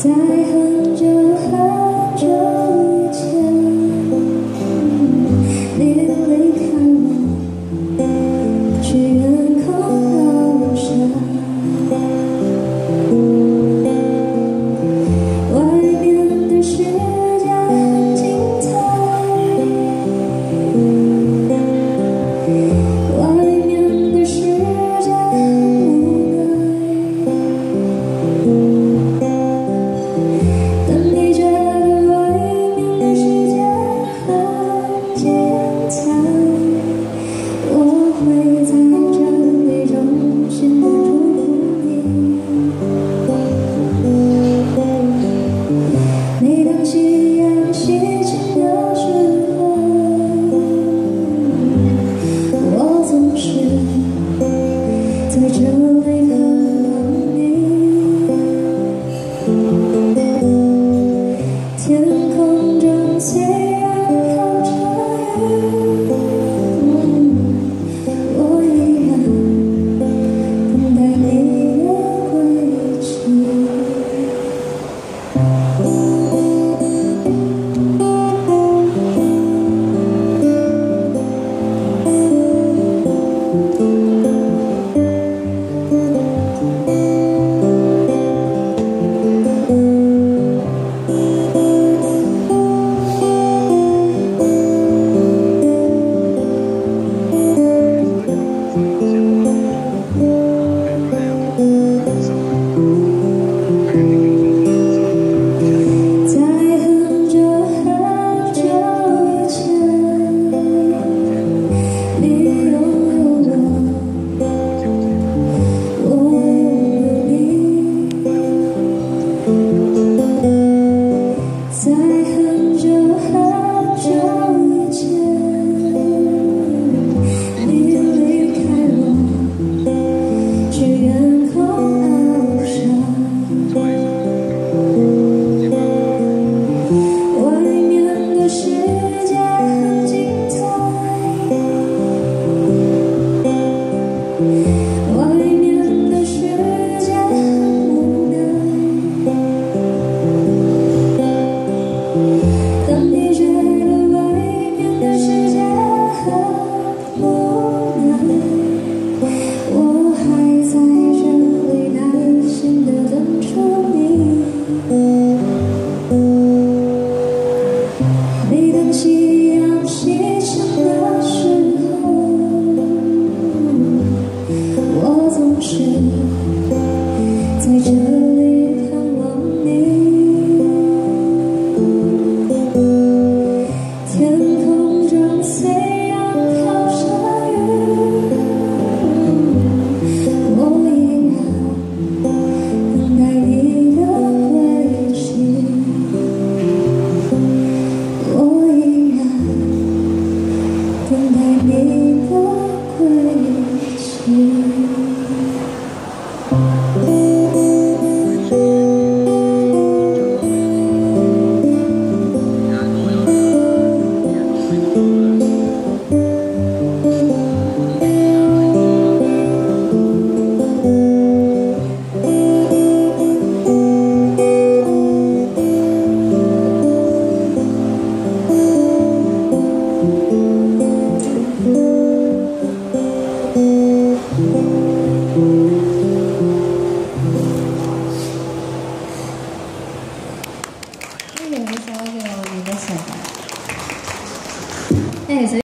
在乎。